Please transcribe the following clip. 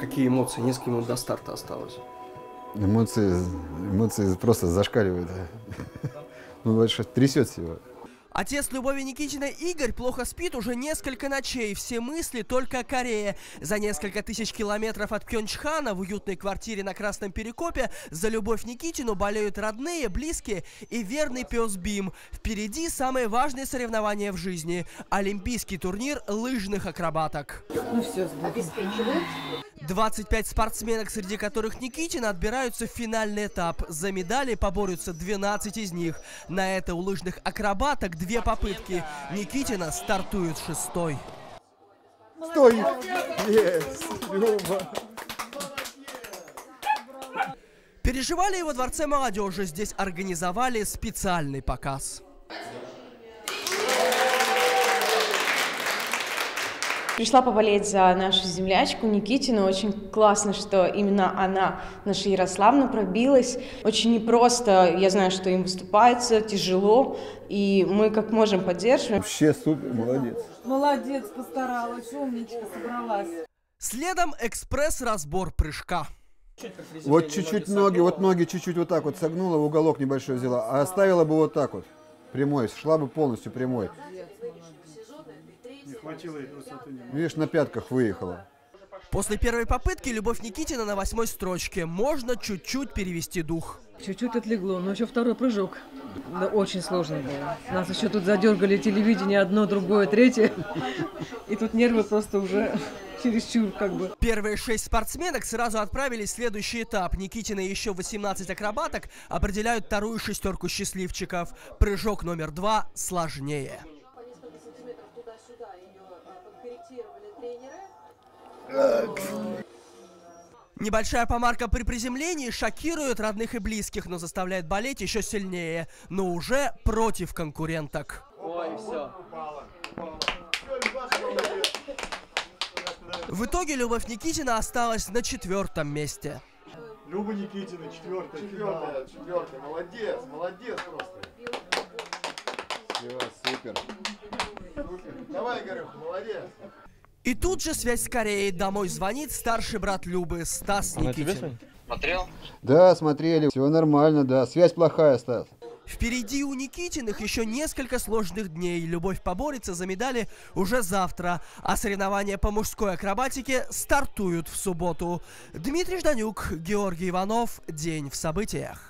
Какие эмоции? Несколько минут до старта осталось. Эмоции, эмоции просто зашкаливают. Ну, больше трясет всего. Отец Любови Никитиной Игорь плохо спит уже несколько ночей. Все мысли только о Корее. За несколько тысяч километров от Пхенчхана в уютной квартире на Красном Перекопе за Любовь Никитину болеют родные, близкие и верный пес Бим. Впереди самые важные соревнования в жизни. Олимпийский турнир лыжных акробаток. Ну все, обеспечивают. 25 спортсменок, среди которых Никитина, отбираются в финальный этап. За медали поборются 12 из них. На это у лыжных акробаток две попытки. Никитина стартует шестой. Стой! Есть! Люба! Переживали его дворце молодежи. Здесь организовали специальный показ. Пришла поболеть за нашу землячку Никитину. Очень классно, что именно она, наша Ярославна, пробилась. Очень непросто. Я знаю, что им выступается, тяжело. И мы как можем поддерживаем. Вообще супер, молодец. Молодец, постаралась, умничка, собралась. Следом экспресс-разбор прыжка. Вот чуть-чуть ноги, вот ноги чуть-чуть вот так вот согнула, в уголок небольшой взяла, а оставила бы вот так вот, прямой, шла бы полностью прямой. Видишь, на пятках выехала. После первой попытки Любовь Никитина на восьмой строчке. Можно чуть-чуть перевести дух. Чуть-чуть отлегло, но еще второй прыжок. Да, очень сложно было. Нас еще тут задергали телевидение одно, другое, третье. И тут нервы просто уже чересчур как бы. Первые шесть спортсменок сразу отправились в следующий этап. Никитина и еще 18 акробаток определяют вторую шестерку счастливчиков. Прыжок номер два сложнее. Небольшая помарка при приземлении шокирует родных и близких, но заставляет болеть еще сильнее, но уже против конкуренток. Ой, все. В итоге Любовь Никитина осталась на четвертом месте. Люба Никитина, четвертая. Четвертая, четвертая, молодец, молодец просто. Все, супер. Давай, Игорюх, молодец. И тут же связь с Кореей. Домой звонит старший брат Любы, Стас Никитин. Смотрел? Да, смотрели, все нормально, да. Связь плохая, Стас. Впереди у Никитиных еще несколько сложных дней. Любовь поборется за медали уже завтра. А соревнования по мужской акробатике стартуют в субботу. Дмитрий Жданюк, Георгий Иванов. День в событиях.